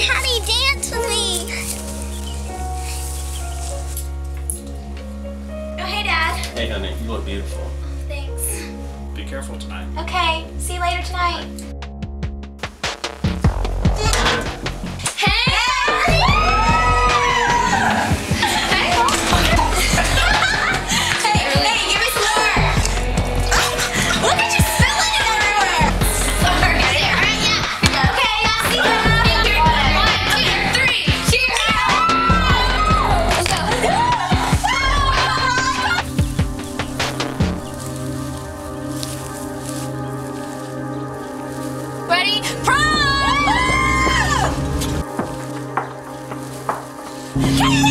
Daddy, dance with me. Oh, hey, Dad. Hey, honey, you look beautiful. Thanks. Be careful tonight. Okay, see you later tonight. ready? Prom! Katie!